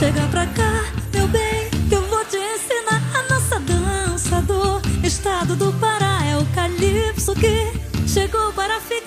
Chega pra cá, meu bem, que eu vou te ensinar a nossa dança do estado do Pará. É o calypso que chegou para ficar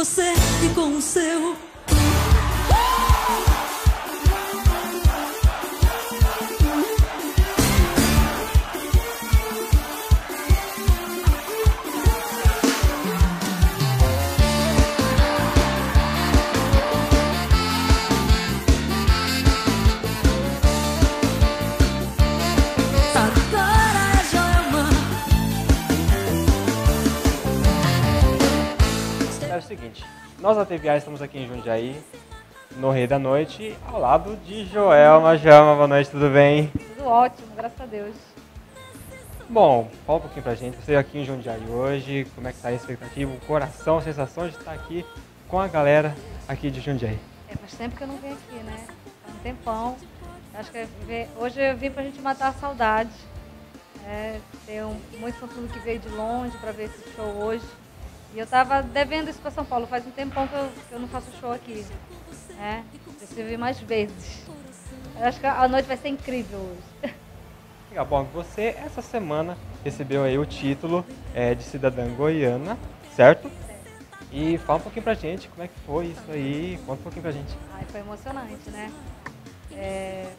você e com o seu. Seguinte, nós da TVA estamos aqui em Jundiaí, no Rei da Noite, ao lado de Joelma. Joelma, boa noite, tudo bem? Tudo ótimo, graças a Deus. Bom, fala um pouquinho pra gente, você aqui em Jundiaí hoje, como é que tá a expectativa, o coração, a sensação de estar aqui com a galera aqui de Jundiaí. É, faz tempo que eu não venho aqui, né? Faz um tempão. Acho que é hoje eu vim pra gente matar a saudade. É, tem um, muito fã que veio de longe pra ver esse show hoje. E eu tava devendo isso pra São Paulo. Faz um tempão que eu, que eu não faço show aqui. É, preciso vir mais vezes. Eu acho que a noite vai ser incrível hoje. Legal, bom, você essa semana recebeu aí o título é, de cidadã goiana, certo? E fala um pouquinho pra gente como é que foi isso aí, conta um pouquinho pra gente. Ai, foi emocionante, né? É,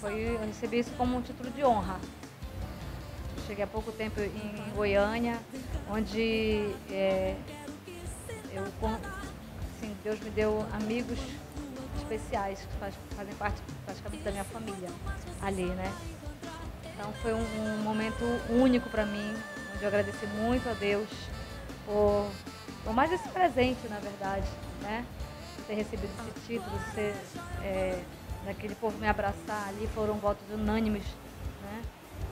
foi, eu recebi isso como um título de honra. Cheguei há pouco tempo em Goiânia, onde é, eu, assim, Deus me deu amigos especiais que faz- fazem parte praticamente da minha família ali, né? Então foi um, um momento único para mim, onde eu agradeci muito a Deus por, por mais esse presente, na verdade, né? Ter recebido esse título, ser, é, daquele povo me abraçar ali, foram votos unânimes, né?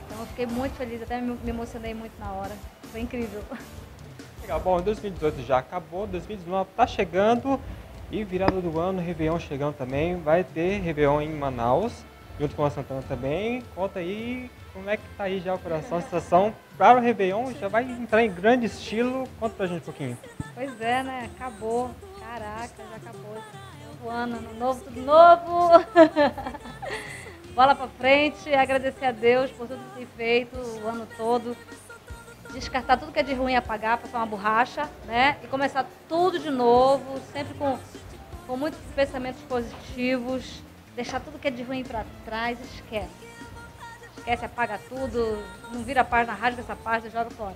Então eu fiquei muito feliz, até me, emocionei muito na hora. Foi incrível. Legal, bom, 2018 já acabou, 2019 tá chegando e virada do ano, Réveillon chegando também, vai ter Réveillon em Manaus, junto com a Santana também. Conta aí como é que tá aí já o coração, a situação para o Réveillon, já vai entrar em grande estilo, conta pra gente um pouquinho. Pois é, né? Acabou. Caraca, já acabou. Novo ano, ano novo, tudo novo. Bola pra frente, agradecer a Deus por tudo que tem feito o ano todo. Descartar tudo que é de ruim, apagar, passar uma borracha, né? E começar tudo de novo, sempre com, com muitos pensamentos positivos. Deixar tudo que é de ruim pra trás, esquece. Esquece, apaga tudo, não vira a página, rasga essa página, joga fora.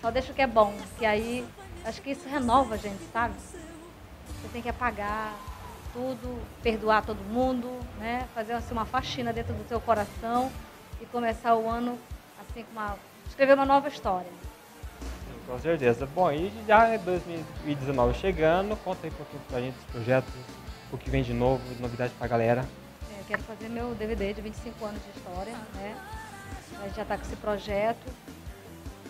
Só deixa o que é bom, que aí acho que isso renova a gente, sabe? Você tem que apagar tudo, perdoar todo mundo, né? Fazer assim, uma faxina dentro do seu coração e começar o ano assim com uma. escrever uma nova história. Com certeza. Bom, e já é 2019 chegando, conta aí um pouquinho pra gente dos projetos, o que vem de novo, novidade pra galera. É, eu quero fazer meu DVD de 25 anos de história, né? A gente já está com esse projeto.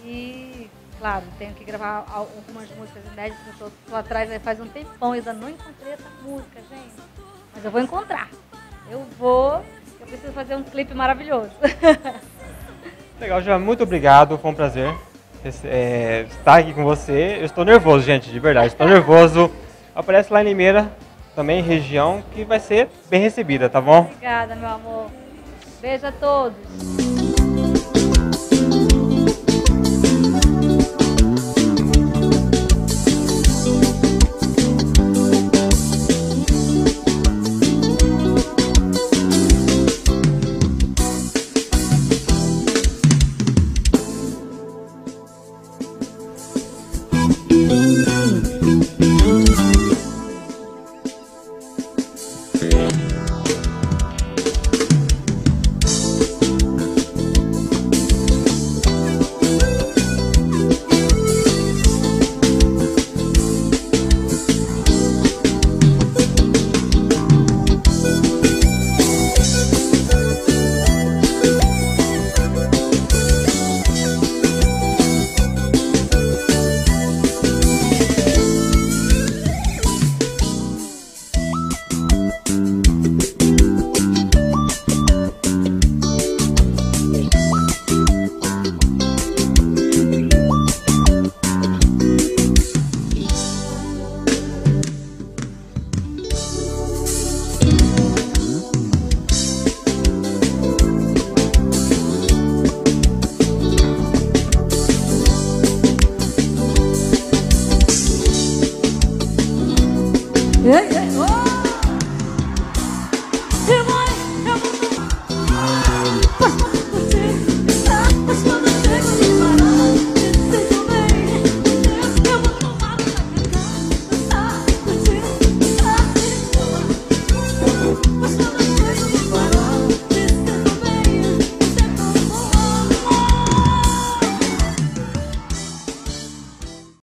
E, claro, tenho que gravar al- algumas músicas inéditas. Eu tô, tô atrás aí faz um tempão ainda não encontrei essa música, gente. Mas eu vou encontrar. Eu vou. Eu preciso fazer um clipe maravilhoso. Legal, João, muito obrigado, foi um prazer é, estar aqui com você. Eu estou nervoso, gente, de verdade, estou nervoso. Aparece lá em Limeira, também região, que vai ser bem recebida, tá bom? Obrigada, meu amor. Beijo a todos.